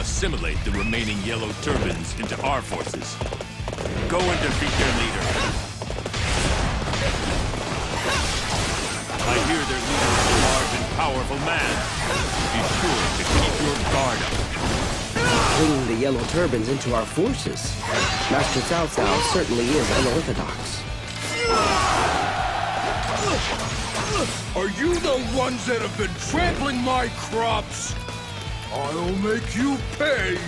will assimilate the remaining yellow turbans into our forces. Go and defeat their leader. I hear their leader is a large and powerful man. Be sure to keep your guard up. Bringing the yellow turbans into our forces. Master Cao Cao certainly is unorthodox. Are you the ones that have been trampling my crops? I'll make you pay!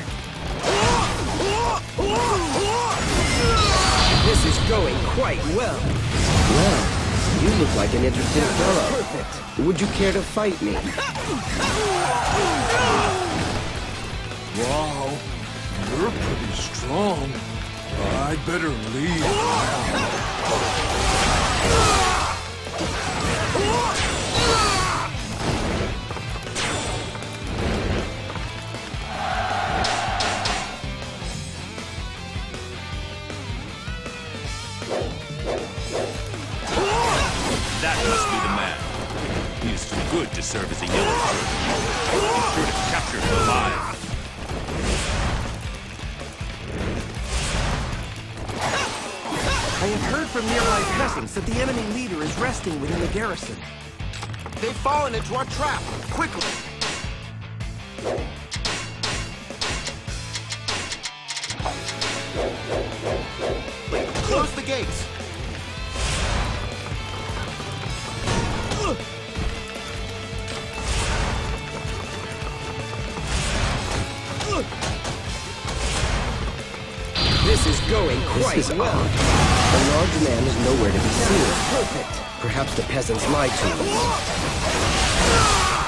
This is going quite well. Well, you look like an interesting fellow. Perfect. Would you care to fight me? Wow, you're pretty strong. I'd better leave That must be the man. He is too good to serve as a yellow turban. Be sure to capture him alive. I have heard from nearby peasants that the enemy leader is resting within the garrison. They've fallen into our trap. Quickly! Close the gates! This is going quite this is well. Odd. The large man is nowhere to be seen. Perfect. Perhaps the peasants lied to us.